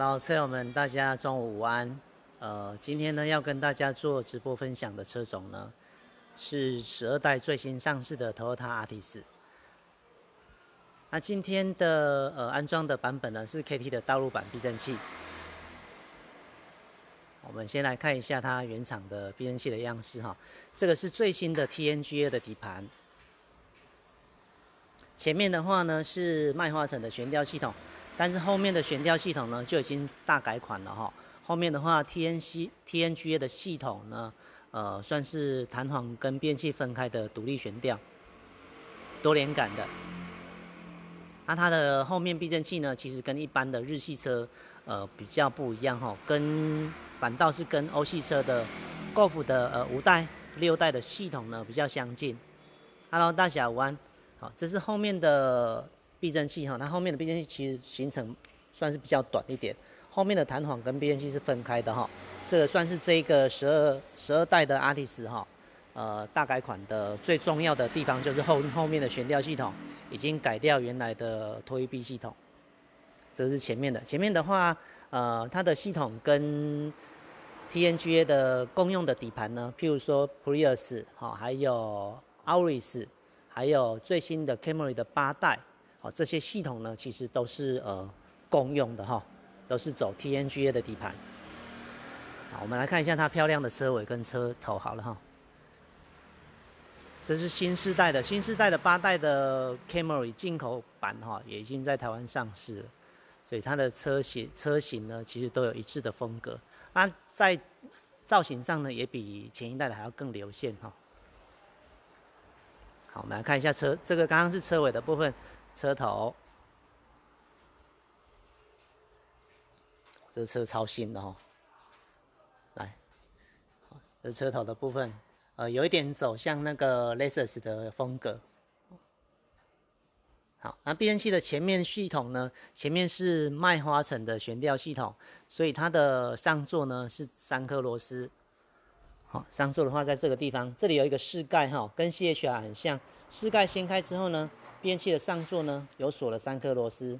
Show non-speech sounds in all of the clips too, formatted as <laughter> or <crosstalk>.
老车友们，大家中午午安。呃，今天呢要跟大家做直播分享的车种呢，是十二代最新上市的 Toyota Altis。那今天的呃安装的版本呢是 KT 的道路版避震器。我们先来看一下它原厂的避震器的样式哈，这个是最新的 TNGA 的底盘。前面的话呢是麦花臣的悬吊系统，但是后面的悬吊系统呢就已经大改款了哈。后面的话，TNC TNGA 的系统呢，呃，算是弹簧跟变器分开的独立悬吊，多连杆的。那它的后面避震器呢，其实跟一般的日系车呃比较不一样哈，跟反倒是跟欧系车的 Golf 的呃五代、六代的系统呢比较相近。Hello，大小湾。好，这是后面的避震器哈，它后面的避震器其实行程算是比较短一点，后面的弹簧跟避震器是分开的哈，这个算是这个十二十二代的阿蒂斯哈，呃大改款的最重要的地方就是后后面的悬吊系统已经改掉原来的拖曳臂系统，这是前面的，前面的话呃它的系统跟 TNGA 的共用的底盘呢，譬如说 Prius 哈，还有 Auris。还有最新的 Camry 的八代，哦，这些系统呢，其实都是呃共用的哈，都是走 TNGA 的底盘。好，我们来看一下它漂亮的车尾跟车头，好了哈。这是新世代的新世代的八代的 Camry 进口版哈，也已经在台湾上市了，所以它的车型车型呢，其实都有一致的风格。那在造型上呢，也比前一代的还要更流线哈。好，我们来看一下车，这个刚刚是车尾的部分，车头，这车超新的哦。来，这车头的部分，呃，有一点走向那个 Lexus 的风格。好，那避震器的前面系统呢，前面是麦花臣的悬吊系统，所以它的上座呢是三颗螺丝。好，上座的话，在这个地方，这里有一个室盖哈，跟 CHR 很像。室盖掀开之后呢，变器的上座呢有锁了三颗螺丝。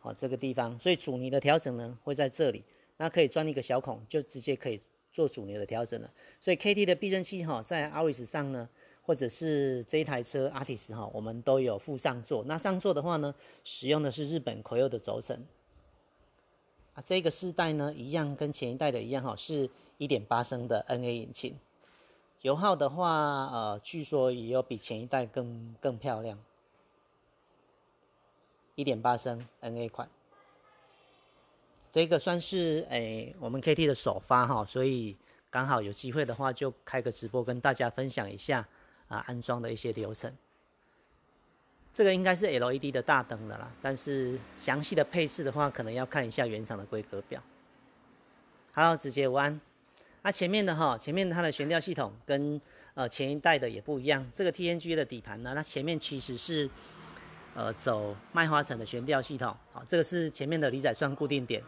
好，这个地方，所以阻尼的调整呢会在这里，那可以钻一个小孔，就直接可以做阻尼的调整了。所以 KT 的避震器哈，在 Aris 上呢，或者是这一台车 Artis 哈，我们都有附上座。那上座的话呢，使用的是日本 Koyo 的轴承。啊，这个世代呢，一样跟前一代的一样哈，是。一点八升的 NA 引擎，油耗的话，呃，据说也有比前一代更更漂亮。一点八升 NA 款，这个算是诶我们 KT 的首发哈，所以刚好有机会的话就开个直播跟大家分享一下啊安装的一些流程。这个应该是 LED 的大灯的啦，但是详细的配饰的话，可能要看一下原厂的规格表。Hello，直接弯。那前面的哈，前面它的悬吊系统跟呃前一代的也不一样。这个 TNG 的底盘呢，它前面其实是呃走麦花臣的悬吊系统。好，这个是前面的离载栓固定点，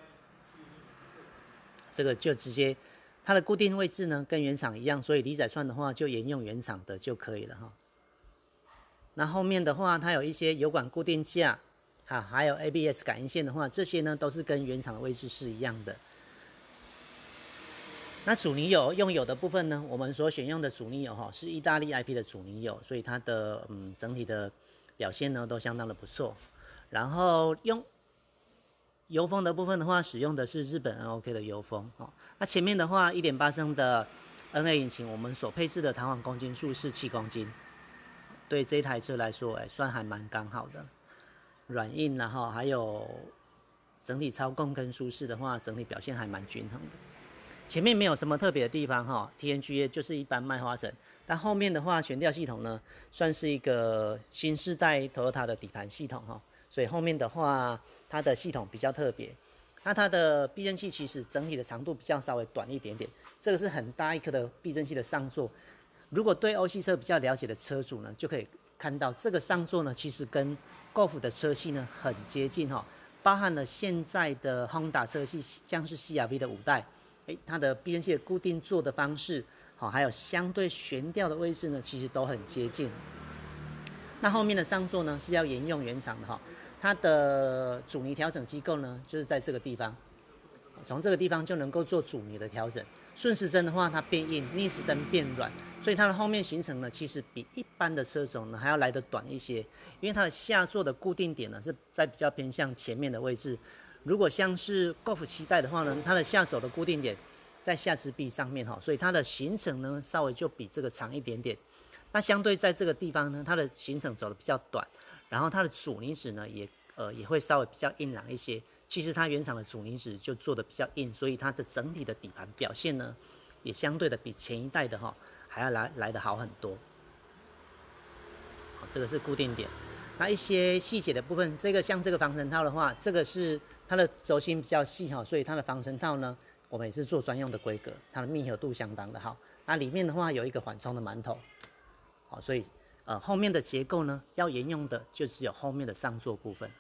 这个就直接它的固定位置呢跟原厂一样，所以离载栓的话就沿用原厂的就可以了哈。那后面的话，它有一些油管固定架，哈，还有 ABS 感应线的话，这些呢都是跟原厂的位置是一样的。那阻尼油用油的部分呢？我们所选用的阻尼油哈是意大利 IP 的阻尼油，所以它的嗯整体的表现呢都相当的不错。然后用油封的部分的话，使用的是日本 NOK 的油封哦。那前面的话，一点八升的 NA 引擎，我们所配置的弹簧公斤数是七公斤，对这台车来说，哎，算还蛮刚好的，软硬然后还有整体操控跟舒适的话，整体表现还蛮均衡的。前面没有什么特别的地方哈，TNGA 就是一般麦花臣，但后面的话悬吊系统呢，算是一个新世代 Toyota 的底盘系统哈，所以后面的话它的系统比较特别。那它的避震器其实整体的长度比较稍微短一点点，这个是很大一颗的避震器的上座。如果对欧系车比较了解的车主呢，就可以看到这个上座呢，其实跟 Golf 的车系呢很接近哈，包含了现在的 Honda 车系，像是 CRV 的五代。诶它的避震器的固定座的方式，好，还有相对悬吊的位置呢，其实都很接近。那后面的上座呢是要沿用原厂的哈，它的阻尼调整机构呢就是在这个地方，从这个地方就能够做阻尼的调整。顺时针的话，它变硬；逆时针变软，所以它的后面行程呢，其实比一般的车种呢还要来得短一些。因为它的下座的固定点呢是在比较偏向前面的位置。如果像是 Golf 七代的话呢，它的下手的固定点在下支臂上面哈，所以它的行程呢稍微就比这个长一点点。那相对在这个地方呢，它的行程走的比较短，然后它的阻尼值呢也呃也会稍微比较硬朗一些。其实它原厂的阻尼值就做的比较硬，所以它的整体的底盘表现呢，也相对的比前一代的哈还要来来的好很多。好，这个是固定点。那一些细节的部分，这个像这个防尘套的话，这个是它的轴心比较细哈，所以它的防尘套呢，我们也是做专用的规格，它的密合度相当的好。那里面的话有一个缓冲的馒头，好，所以呃后面的结构呢，要沿用的就只有后面的上座部分。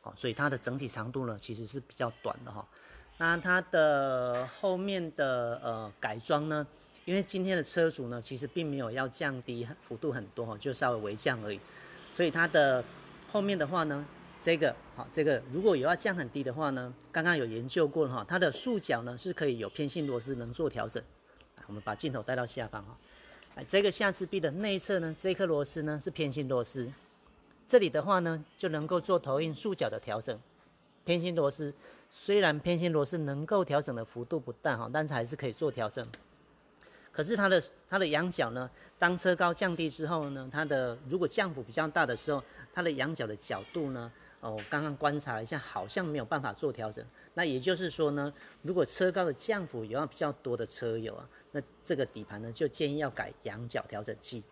好，所以它的整体长度呢，其实是比较短的哈。那它的后面的呃改装呢，因为今天的车主呢，其实并没有要降低幅度很多哈，就稍微微降而已。所以它的后面的话呢，这个好，这个如果有要降很低的话呢，刚刚有研究过哈，它的束角呢是可以有偏心螺丝能做调整。我们把镜头带到下方哈，哎，这个下支臂的内侧呢，这颗螺丝呢是偏心螺丝。这里的话呢，就能够做投影束角的调整。偏心螺丝虽然偏心螺丝能够调整的幅度不大哈，但是还是可以做调整。可是它的它的仰角呢，当车高降低之后呢，它的如果降幅比较大的时候，它的仰角的角度呢，哦，我刚刚观察了一下，好像没有办法做调整。那也就是说呢，如果车高的降幅有要比较多的车友啊，那这个底盘呢，就建议要改仰角调整器。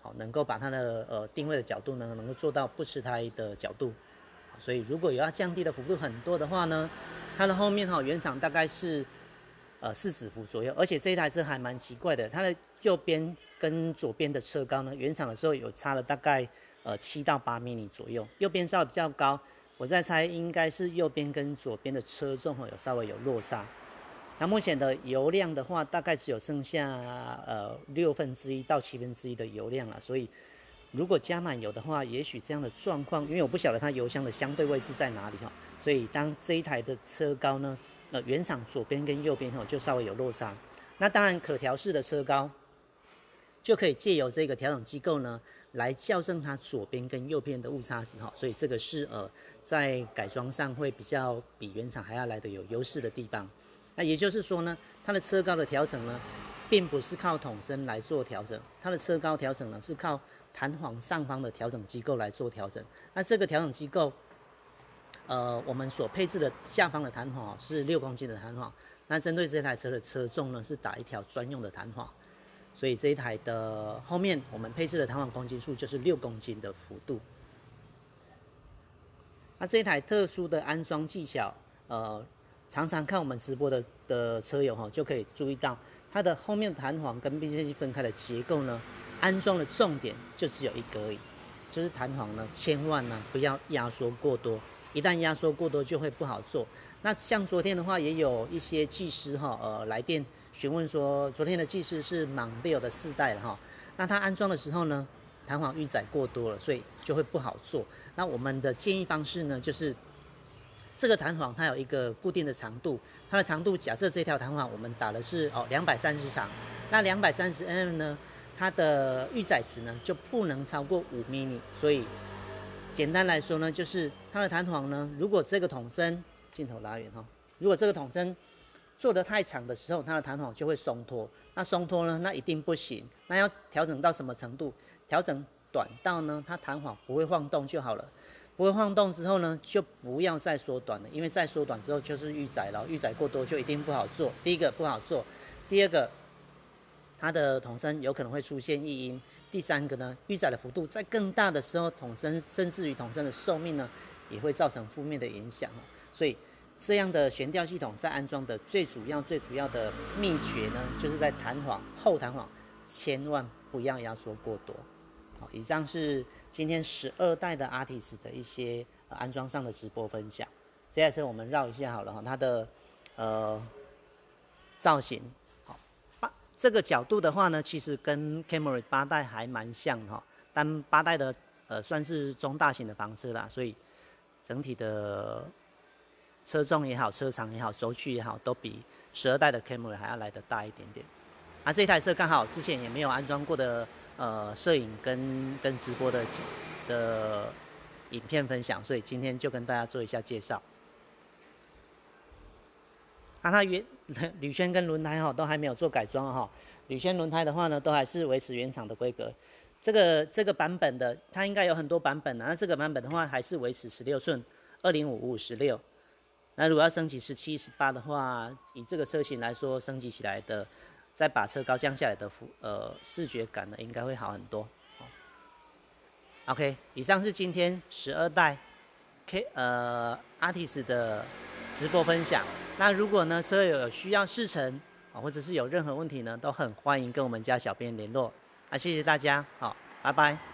好，能够把它的呃定位的角度呢，能够做到不吃胎的角度，所以如果有要降低的幅度很多的话呢，它的后面哈原厂大概是呃四十伏左右，而且这一台车还蛮奇怪的，它的右边跟左边的车高呢，原厂的时候有差了大概呃七到八米米左右，右边稍微比较高，我在猜应该是右边跟左边的车重哈有稍微有落差。那目前的油量的话，大概只有剩下呃六分之一到七分之一的油量了。所以如果加满油的话，也许这样的状况，因为我不晓得它油箱的相对位置在哪里哈。所以当这一台的车高呢，呃原厂左边跟右边哈就稍微有落差。那当然可调式的车高就可以借由这个调整机构呢，来校正它左边跟右边的误差值哈。所以这个是呃在改装上会比较比原厂还要来的有优势的地方。那也就是说呢，它的车高的调整呢，并不是靠筒身来做调整，它的车高调整呢是靠弹簧上方的调整机构来做调整。那这个调整机构，呃，我们所配置的下方的弹簧是六公斤的弹簧。那针对这台车的车重呢，是打一条专用的弹簧，所以这一台的后面我们配置的弹簧公斤数就是六公斤的幅度。那这一台特殊的安装技巧，呃。常常看我们直播的的车友哈，就可以注意到它的后面弹簧跟变速器分开的结构呢，安装的重点就只有一个而已，就是弹簧呢，千万呢不要压缩过多，一旦压缩过多就会不好做。那像昨天的话，也有一些技师哈，呃，来电询问说，昨天的技师是莽六的四代了哈，那他安装的时候呢，弹簧预载过多了，所以就会不好做。那我们的建议方式呢，就是。这个弹簧它有一个固定的长度，它的长度假设这条弹簧我们打的是哦两百三十长，那两百三十 mm 呢，它的预载值呢就不能超过五 mm，所以简单来说呢，就是它的弹簧呢，如果这个筒身镜头拉远哈，如果这个筒身做的太长的时候，它的弹簧就会松脱，那松脱呢，那一定不行，那要调整到什么程度？调整短到呢，它弹簧不会晃动就好了。不会晃动之后呢，就不要再缩短了，因为再缩短之后就是预载了，预载过多就一定不好做。第一个不好做，第二个它的筒身有可能会出现异音，第三个呢，预载的幅度在更大的时候，筒身甚至于筒身的寿命呢，也会造成负面的影响。所以这样的悬吊系统在安装的最主要、最主要的秘诀呢，就是在弹簧后弹簧千万不要压缩过多。好以上是今天十二代的 Artis 的一些呃安装上的直播分享。这台车我们绕一下好了哈，它的呃造型，好八这个角度的话呢，其实跟 Camry 八代还蛮像哈，但八代的呃算是中大型的房车啦，所以整体的车重也好，车长也好，轴距也好，都比十二代的 Camry 还要来得大一点点。啊，这台车刚好之前也没有安装过的呃摄影跟跟直播的的影片分享，所以今天就跟大家做一下介绍。啊，它原 <laughs> 铝圈跟轮胎哈都还没有做改装哈，铝圈轮胎的话呢，都还是维持原厂的规格。这个这个版本的，它应该有很多版本啊。那这个版本的话，还是维持十六寸，二零五五十六。那如果要升级十七、十八的话，以这个车型来说，升级起来的，再把车高降下来的呃视觉感呢，应该会好很多。OK，以上是今天十二代 K 呃 Artis 的直播分享。那如果呢车友有需要试乘啊，或者是有任何问题呢，都很欢迎跟我们家小编联络。啊，谢谢大家，好，拜拜。